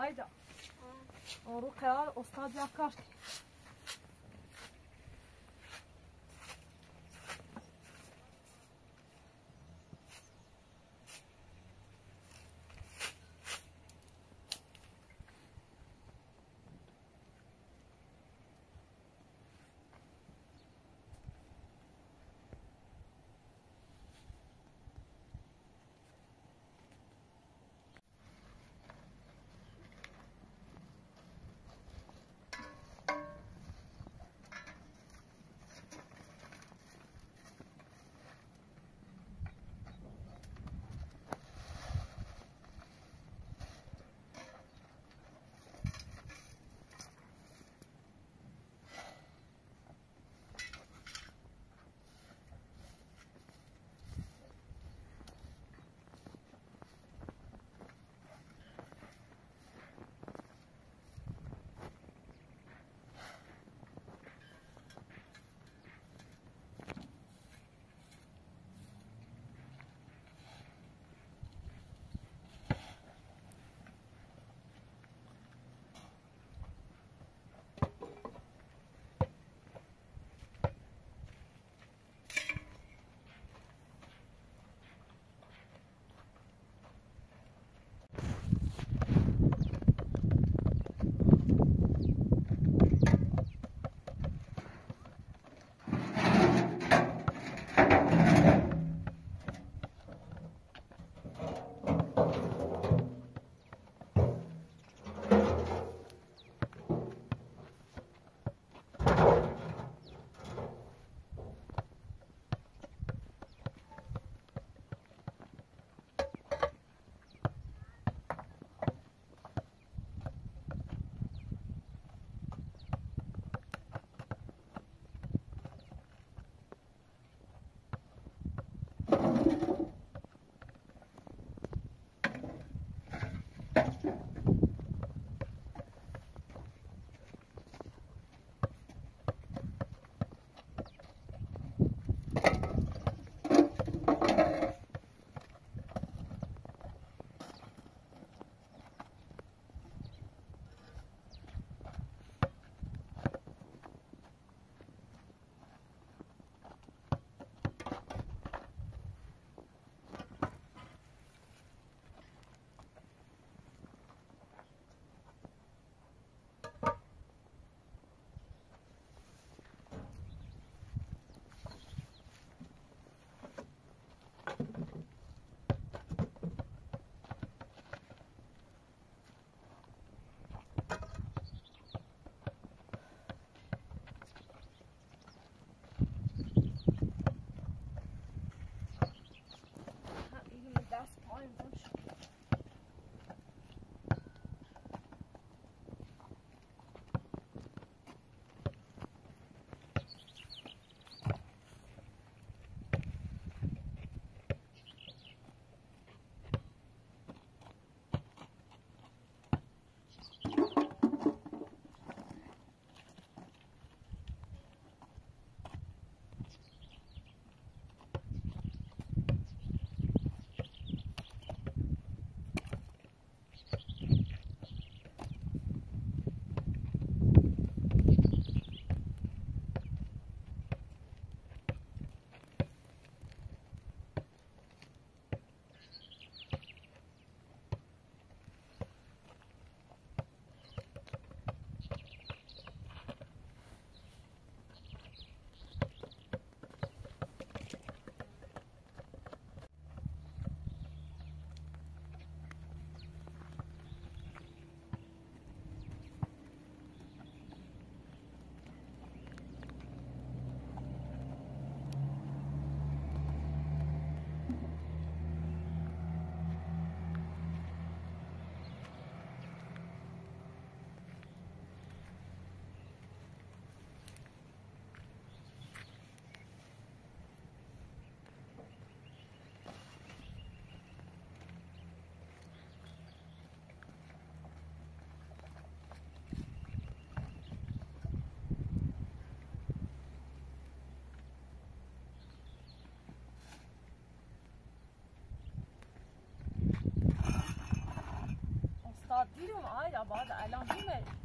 آیدا رو قرار استاد یا کار սիրում, այր, ապա այլանդում էր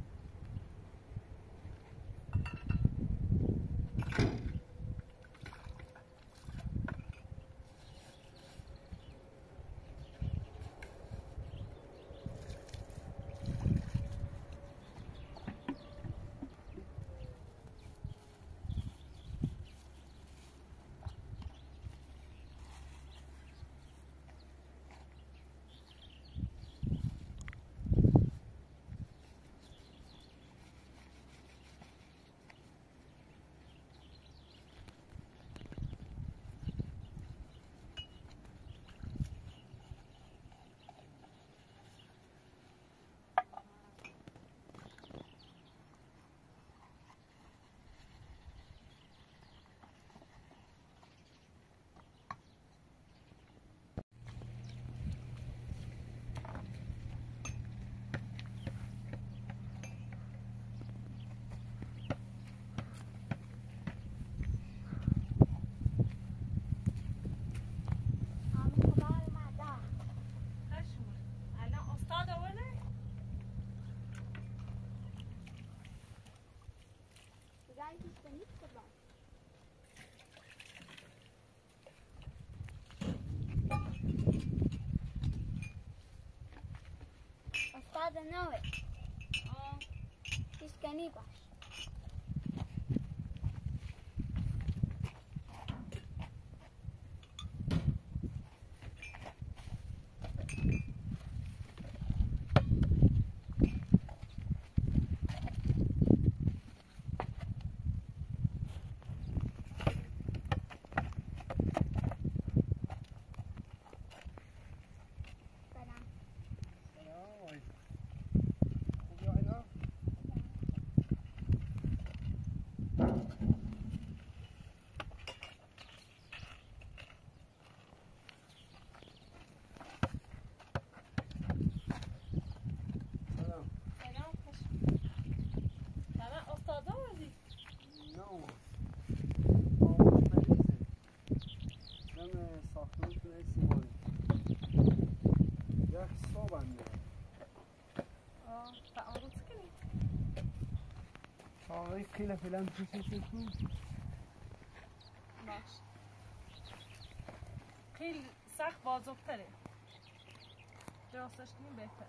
Father know it. Oh. He's cannibal. آقای خیلی فعلا پوشش کن باش. خیلی سخت بازوبتره. درستش کنیم بهتر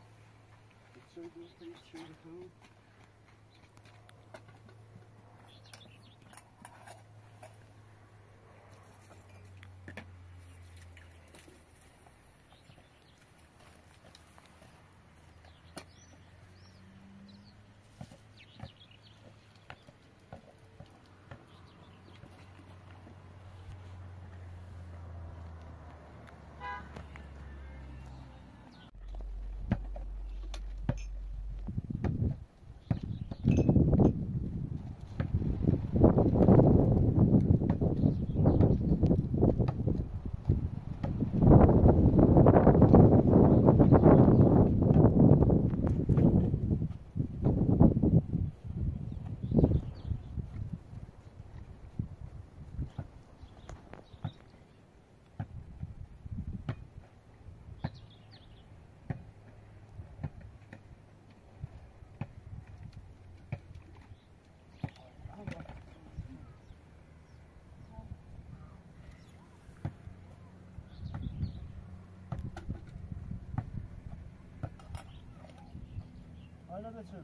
بچه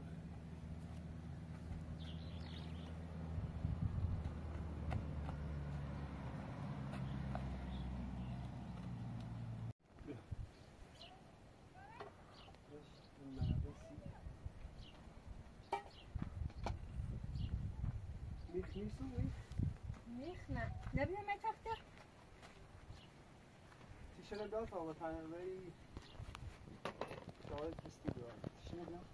میخ نیستو میخ میخ نه نبینه متفته تیشر داد تا با تنبه جای کستی دار تیشر داد شوهر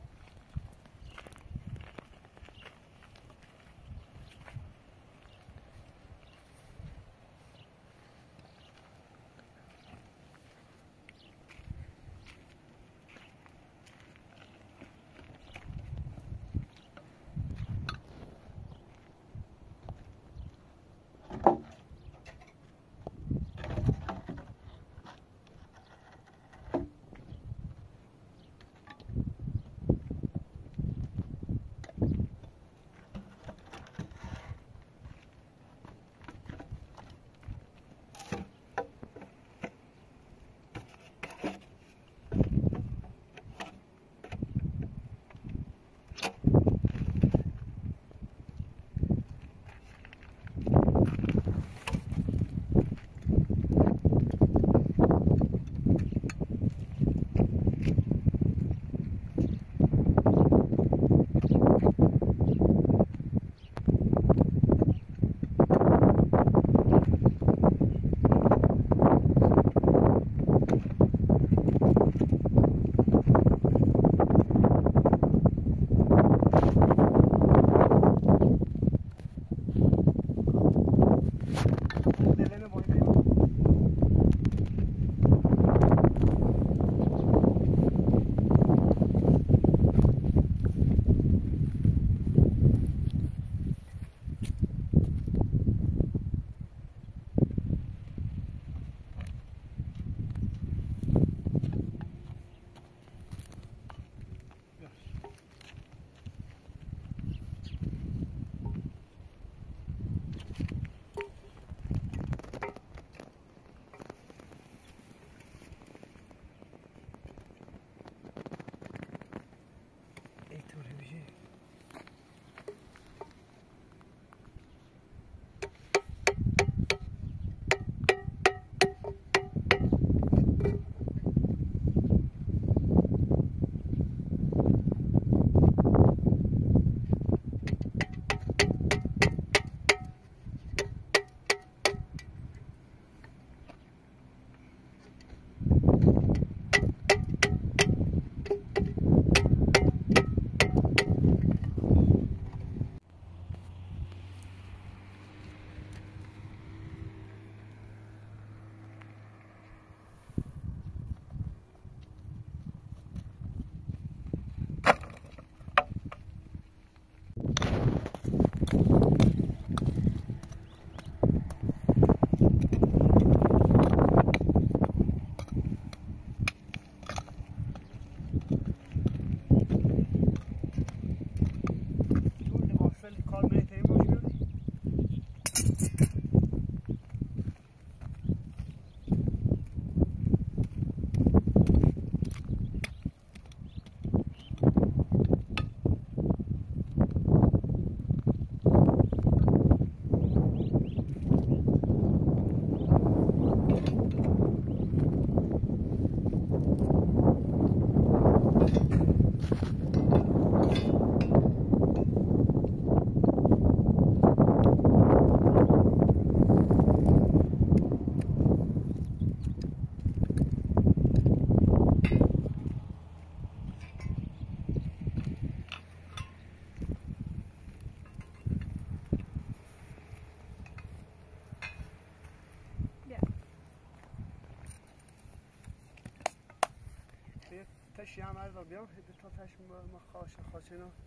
هدی تا تش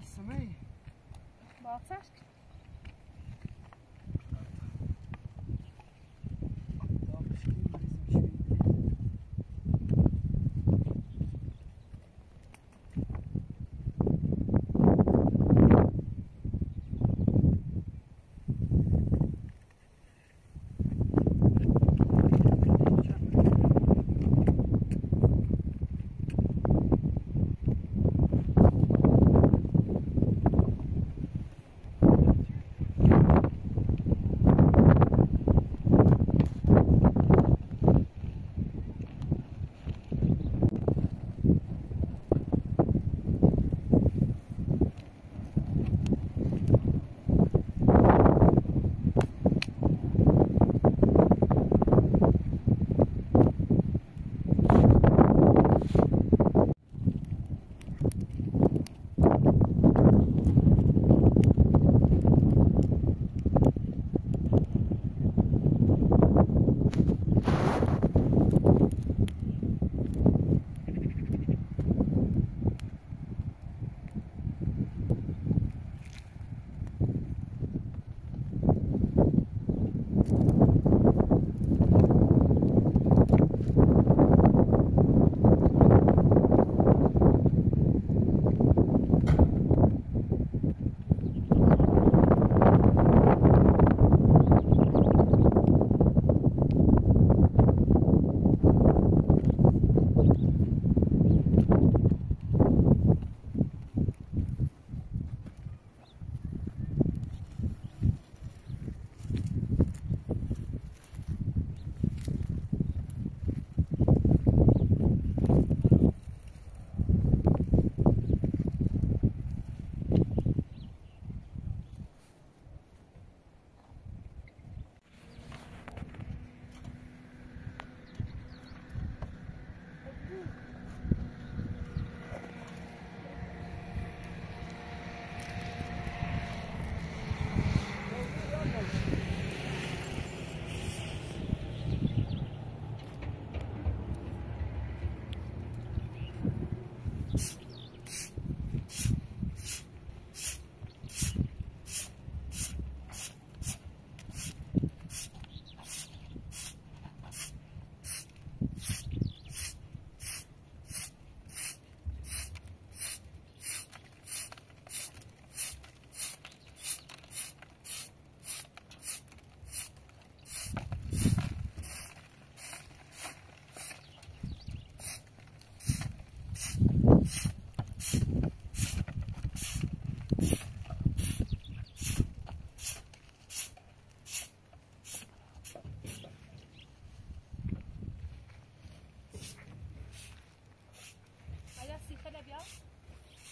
nice to me. Well,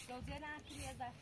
Claudiana, na é da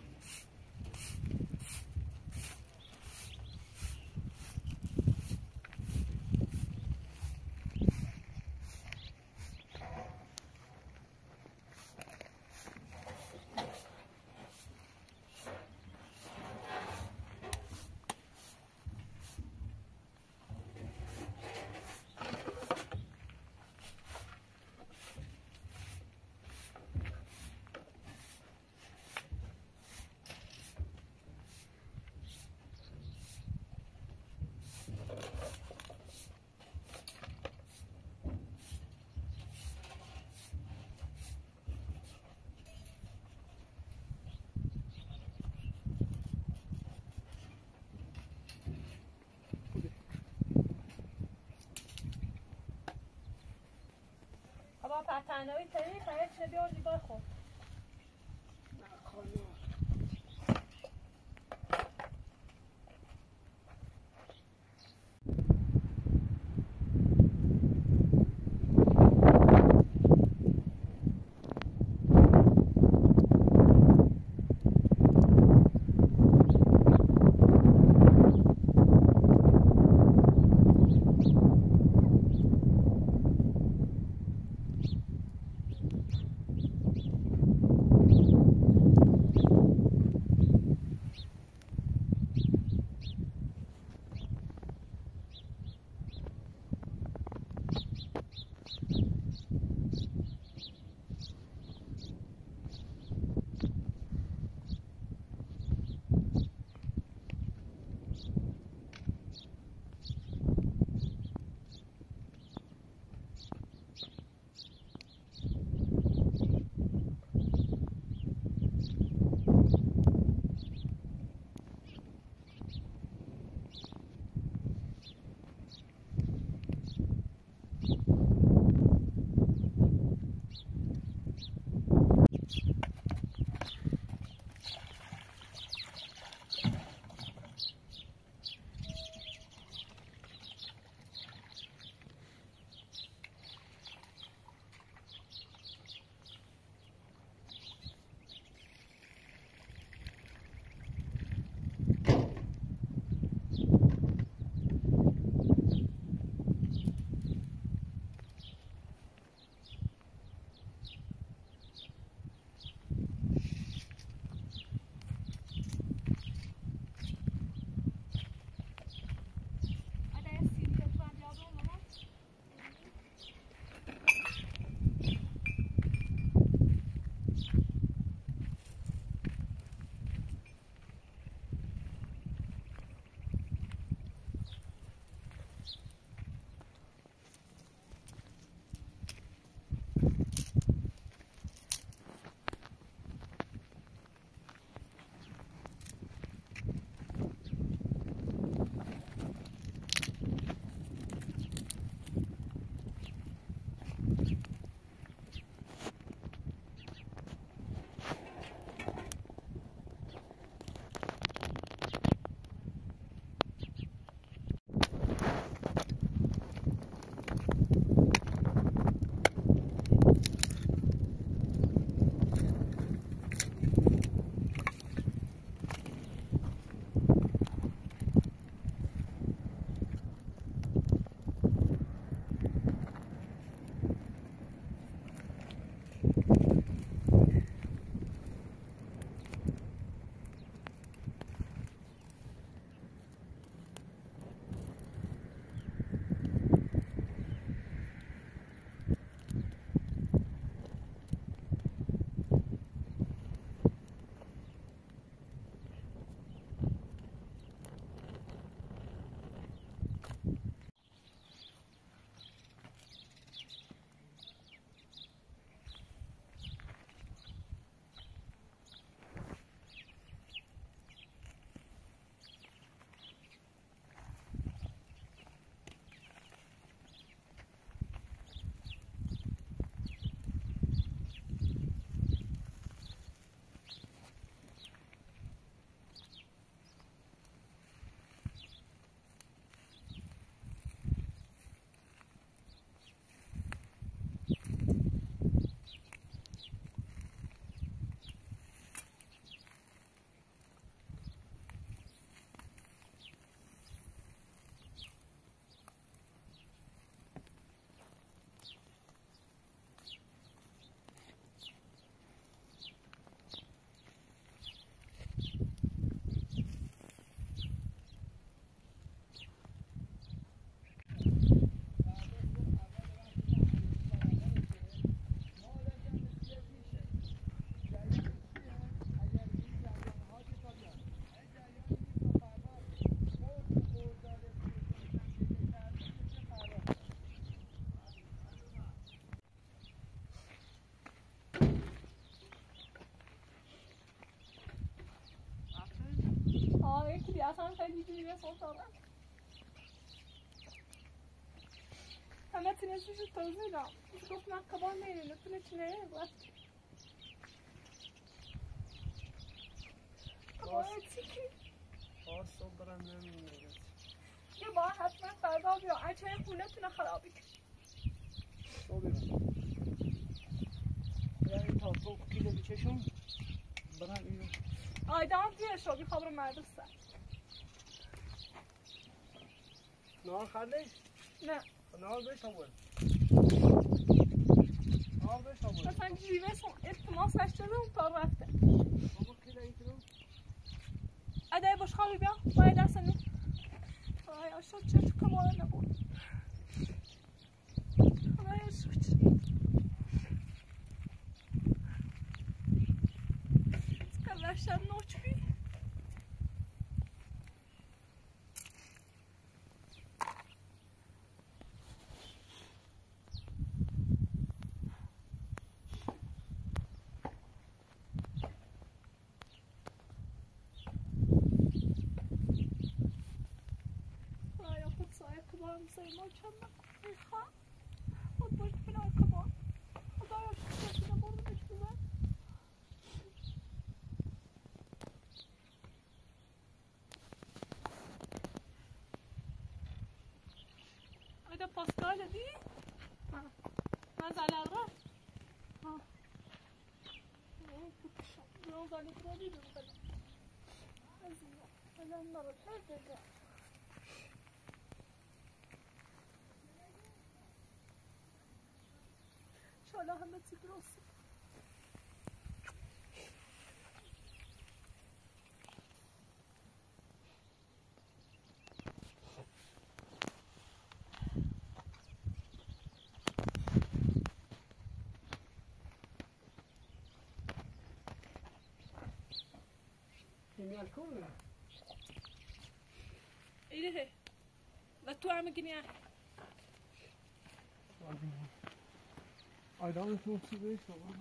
دست بابا پتنهایی تری پایه چه جیبه سلطان همه تنسیش توضیح دام گفت من قبال میره نتونه چنه رفت قبال تیکی آه صبح برم نمی‌دونم یه با حتما فردا بیا. اچه خونه تونه خرابی کن صبح برم. تا صبح کیلو بچشم برم اینو. آیدام دیره شو. بی خبر مدرسه. نهار خردی؟ نه. نهار بهش آورد نهار بهش آورد مثلا جیبه سون التماسش شده اون تا رفته. بابا کیلو این کیلو اده باش خواهی بیا. باید دست نو آی آشا چه تو کمال نبود. خدای شکر Ska värsta هذا باسكال دي ها ماذا على الرأس ها يوم ذلك رادي بالغدا أزياء أنا ولا همتي براسي ديالكم إيه لا توعم قنياح آیدان تو چی بهش آورد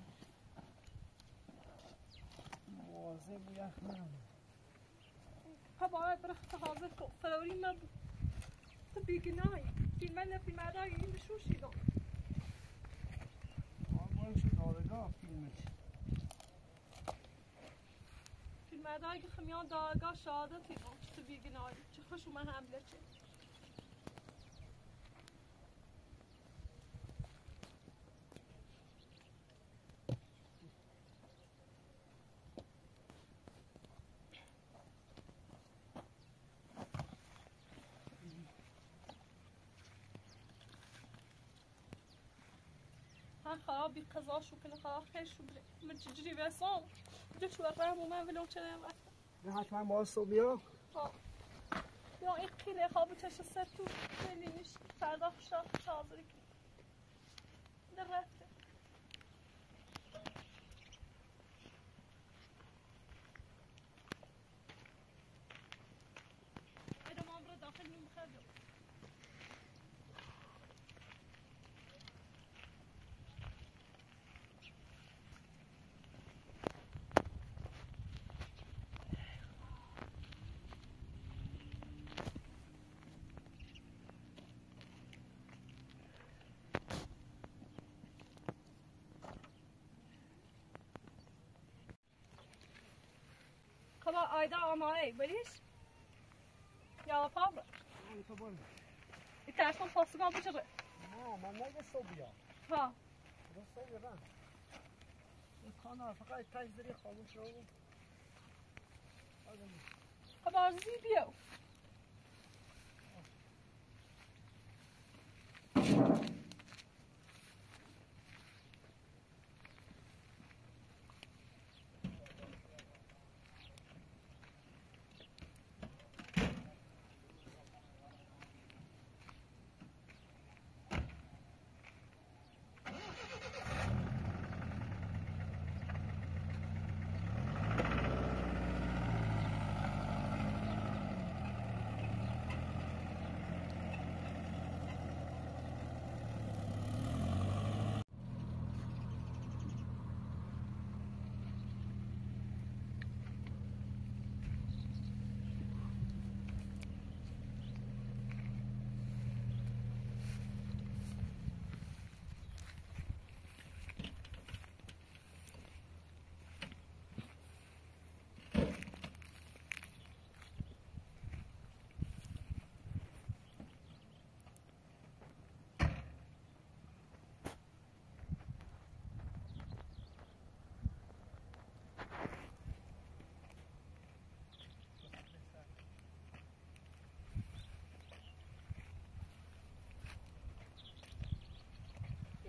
مواظب یخ نمون بابا برخت حاضر تو فلوري ما ب... تبي جناي في المنة في المعداء يجي شو شي دو آن شو دادگاه فیلمش في المعداء خميان داقا شادة في دو تبي جناي شو ما هم لك خرابي قزاش وكل خراب خيش من بسام جت ورام وما كلام نه حتما باز صبح بیا. یا این خیلی خواب چش سر تو. نیش فردا خوشا کن در رفته خب آیدا آماده بریش یا پابر تو برو ایترسان پاسگاه بچه نه من نگه صبح بیا ها درست صبح برم این کانال فقط تک داری خاموش رو خب آرزی بیو برو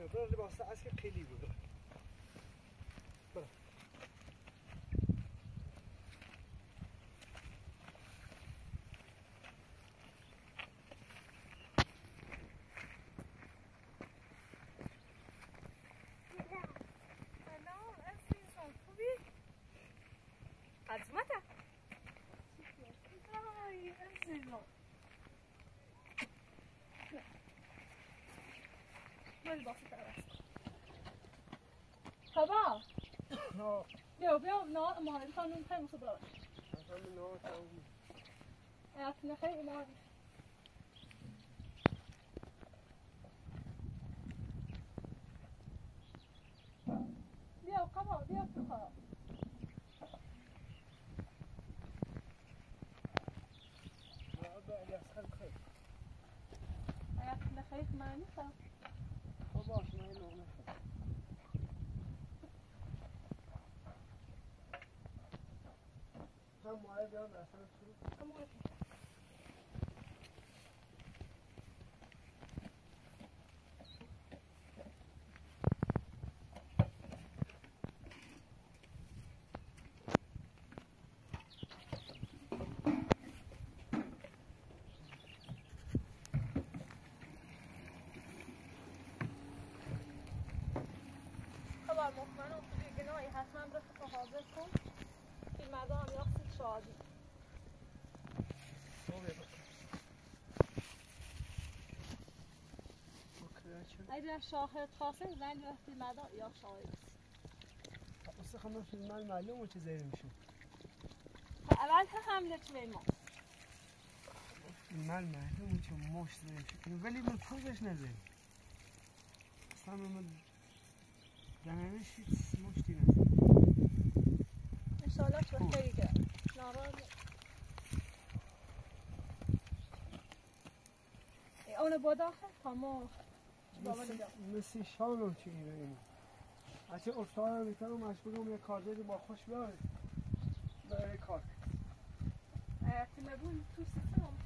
برو لباس از که خیلی بود. Mae'n bosib arall. Pa ba? No. Yo, be o'n not ymlaen, pan nhw'n teimlo sy'n bod. Pan nhw'n not ymlaen. Ie, ti'n eich ei ymlaen. حتما رفت حاضر کن. این مردم یاست شادی اگر شاهد خاصه زنگ وقتی مردم یا شاهد اصلا خب من فیلم معلومه چه زیر میشه اول که حمله توی ما من معلومه چه مش زیر ولی من پوزش نزدیم اصلا من دنوش هیچ مشتی انشالله تو خیلی گرم ناراض اون باداخه تمام بابا مثل- نگاه. مثل اینه اینه اچه افتار می‌کنم مشغولم یه کارگری با خوش بیاره برای کار. تلفن تو سیستم؟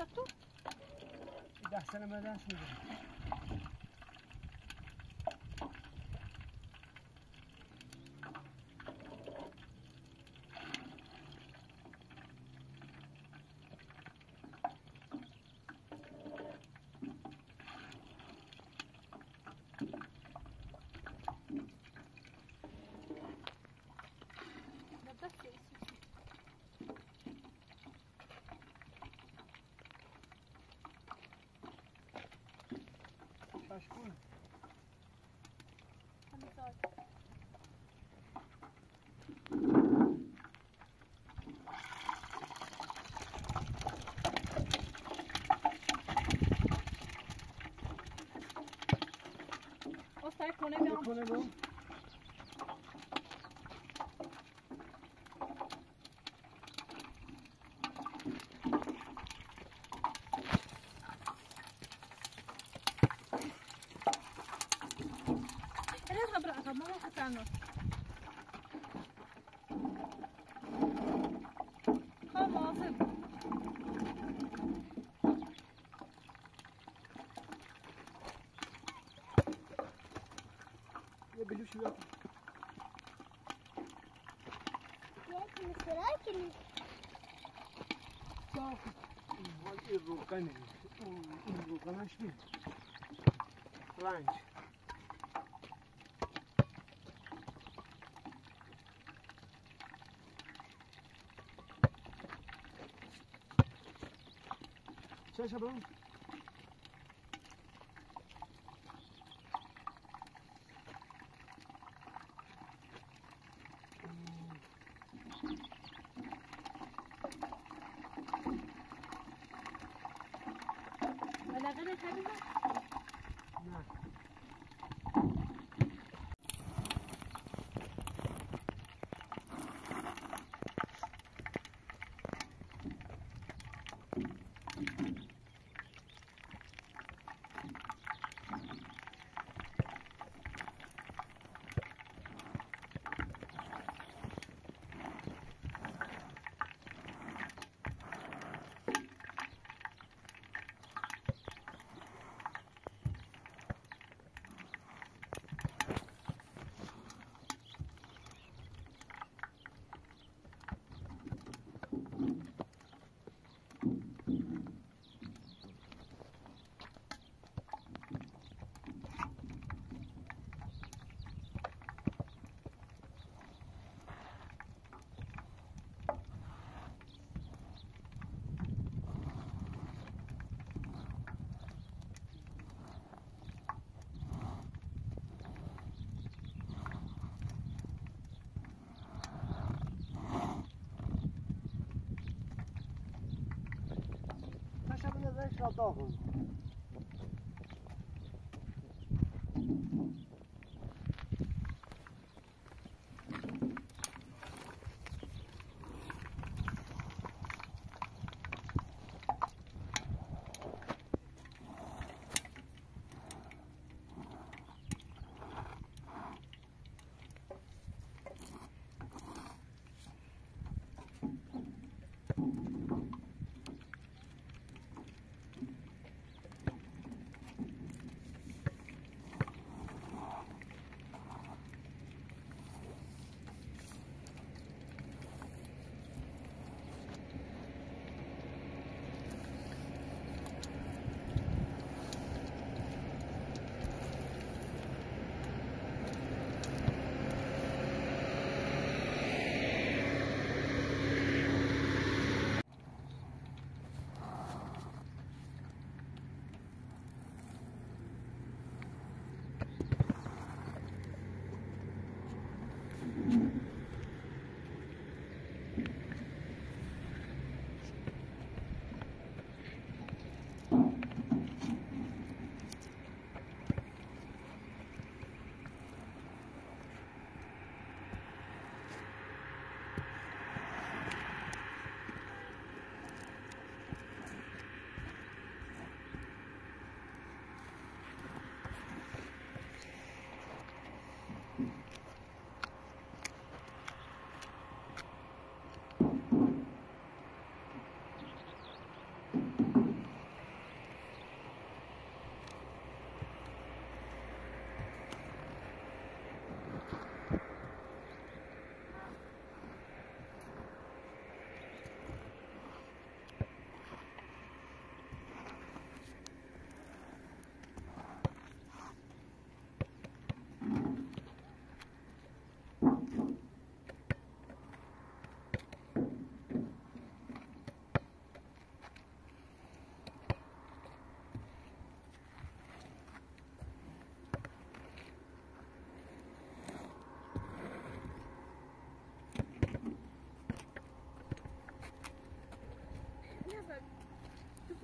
tak tu. Dah sana madan semua. होने दो Terus nggak berapa? Yok. Нет, не сыракили. Сау. Вот и руками. И руками шли. Ланч. Сейчас я буду. Tchau.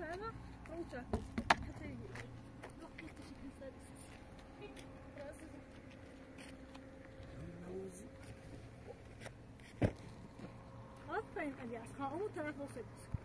أنا وانت حتى يجي لقيت شي سادس راسي Aferin Elias. Ha, onu tarafa soksun.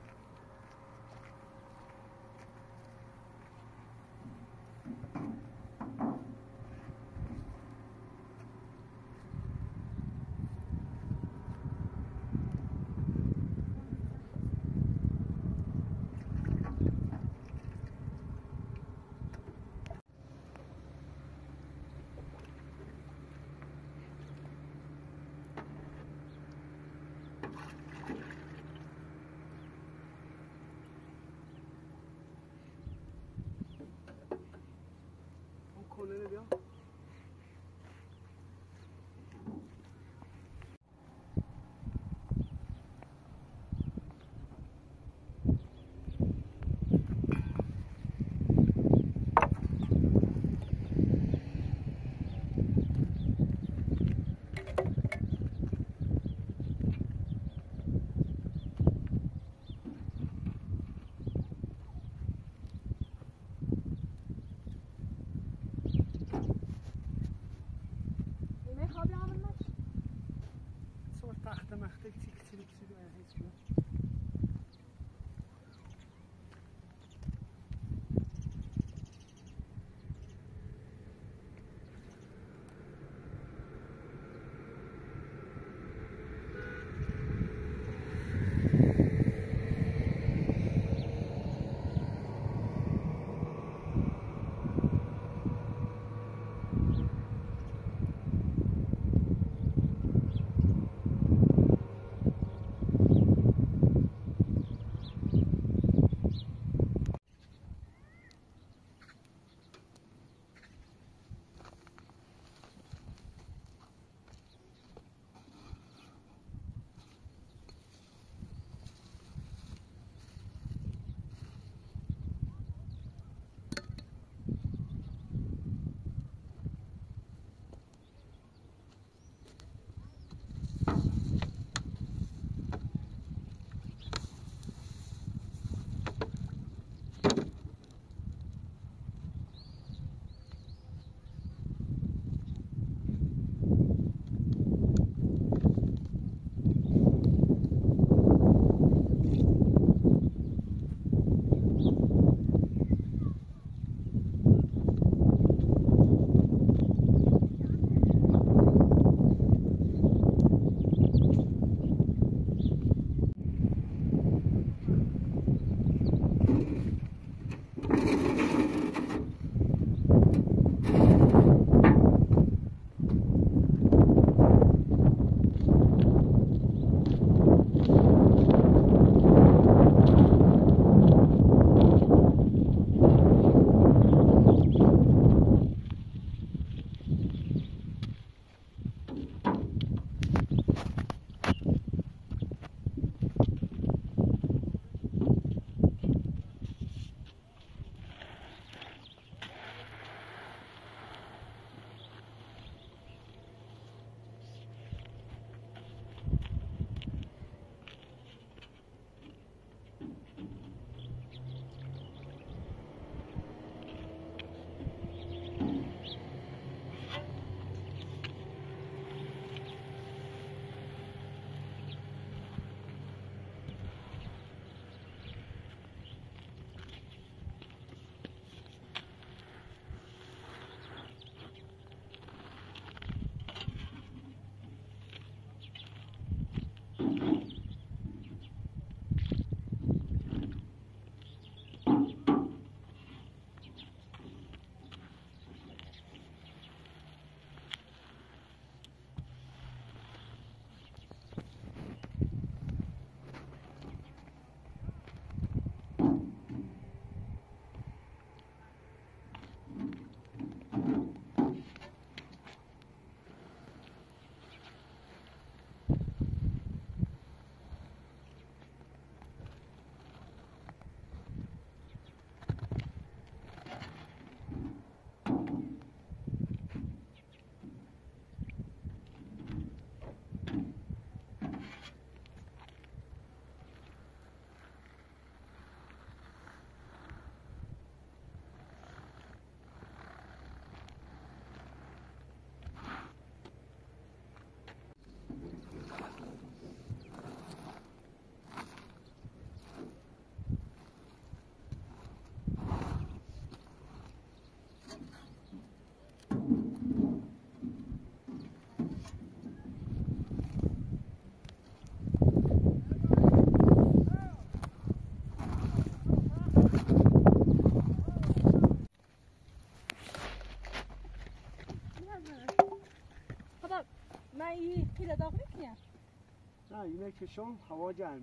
اینه کشم هوا گرمه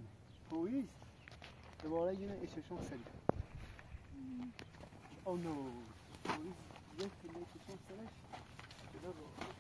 پویست دوباره اینه اششم سری. او نو پویست یک کلی کشم سرش.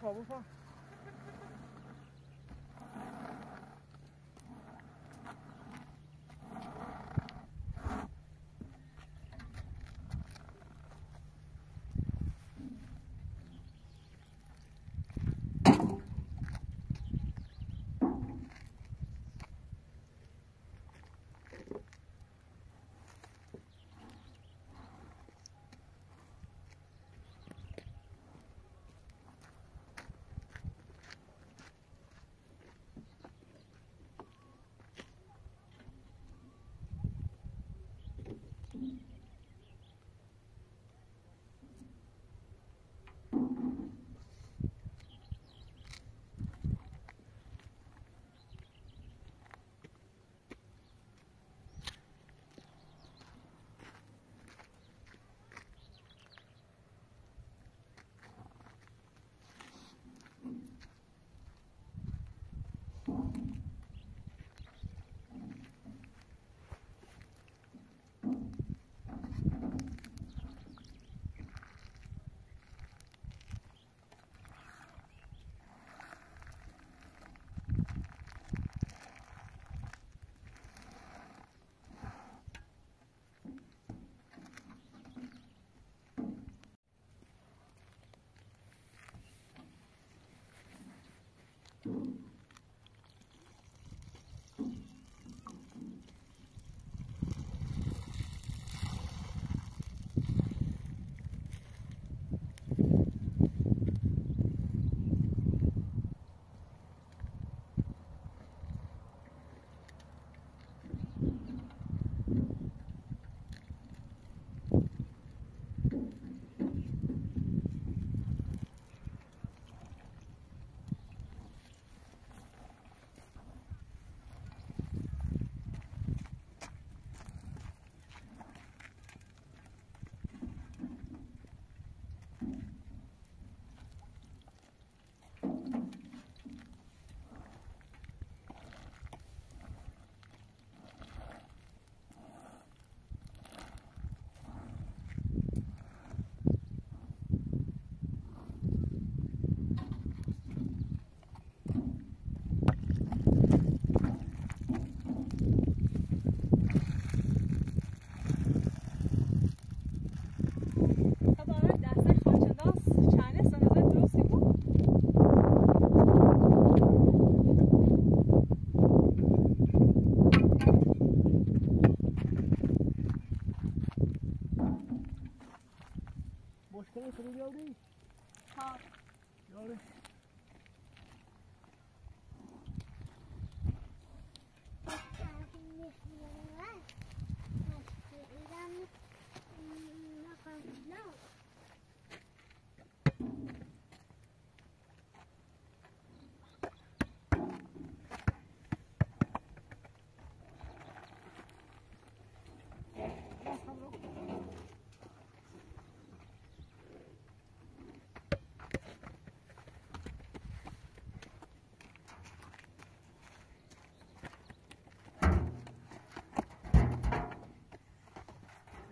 好不好？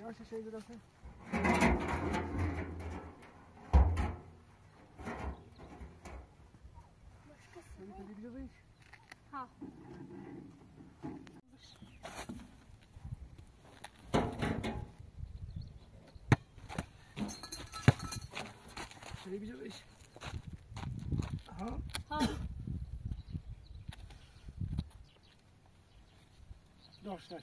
よし、してください。Ты бежишь? Ха. Ты бежишь? Ха. Ха. Doş, doş.